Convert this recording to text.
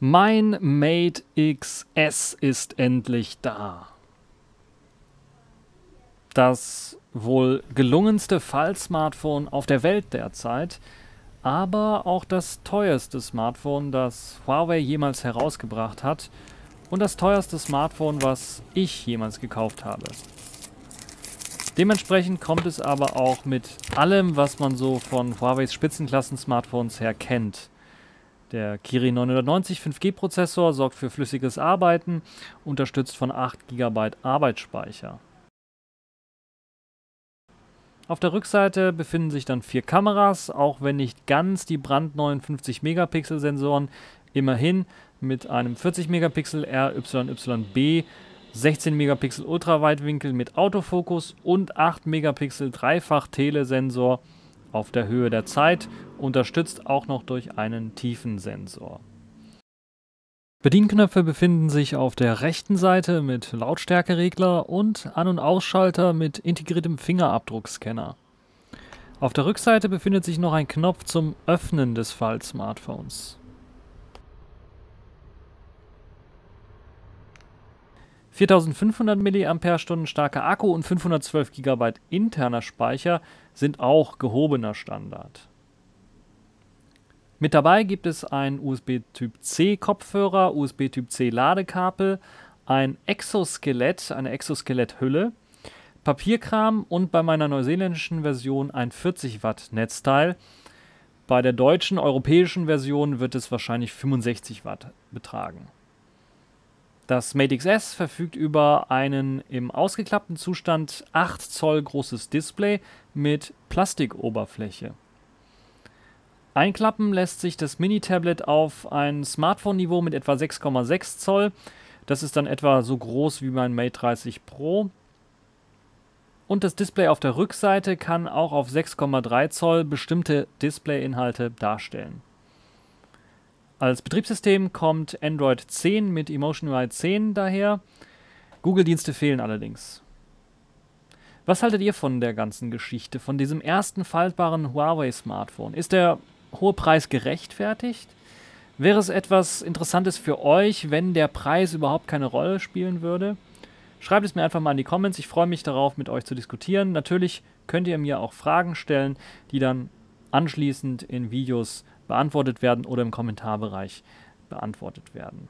Mein Mate XS ist endlich da. Das wohl gelungenste Fall-Smartphone auf der Welt derzeit, aber auch das teuerste Smartphone, das Huawei jemals herausgebracht hat und das teuerste Smartphone, was ich jemals gekauft habe. Dementsprechend kommt es aber auch mit allem, was man so von Huaweis Spitzenklassen-Smartphones her kennt. Der Kirin 990 5G-Prozessor sorgt für flüssiges Arbeiten, unterstützt von 8 GB Arbeitsspeicher. Auf der Rückseite befinden sich dann vier Kameras, auch wenn nicht ganz die brandneuen 50 Megapixel Sensoren, immerhin mit einem 40 Megapixel RYYB, 16 Megapixel Ultraweitwinkel mit Autofokus und 8 Megapixel Dreifach-Telesensor auf der Höhe der Zeit, unterstützt auch noch durch einen Tiefensensor. Bedienknöpfe befinden sich auf der rechten Seite mit Lautstärkeregler und An- und Ausschalter mit integriertem Fingerabdruckscanner. Auf der Rückseite befindet sich noch ein Knopf zum Öffnen des Fall-Smartphones. 4500 mAh starker Akku und 512 GB interner Speicher sind auch gehobener Standard. Mit dabei gibt es ein USB Typ C Kopfhörer, USB Typ C Ladekabel, ein Exoskelett, eine Exoskeletthülle, Papierkram und bei meiner neuseeländischen Version ein 40 Watt Netzteil. Bei der deutschen, europäischen Version wird es wahrscheinlich 65 Watt betragen. Das Mate XS verfügt über einen im ausgeklappten Zustand 8 Zoll großes Display mit Plastikoberfläche. Einklappen lässt sich das Mini-Tablet auf ein Smartphone-Niveau mit etwa 6,6 Zoll. Das ist dann etwa so groß wie mein Mate 30 Pro. Und das Display auf der Rückseite kann auch auf 6,3 Zoll bestimmte Display-Inhalte darstellen. Als Betriebssystem kommt Android 10 mit Emotion UI 10 daher. Google-Dienste fehlen allerdings. Was haltet ihr von der ganzen Geschichte, von diesem ersten faltbaren Huawei-Smartphone? Ist der hohe Preis gerechtfertigt? Wäre es etwas Interessantes für euch, wenn der Preis überhaupt keine Rolle spielen würde? Schreibt es mir einfach mal in die Comments. Ich freue mich darauf, mit euch zu diskutieren. Natürlich könnt ihr mir auch Fragen stellen, die dann anschließend in Videos beantwortet werden oder im Kommentarbereich beantwortet werden.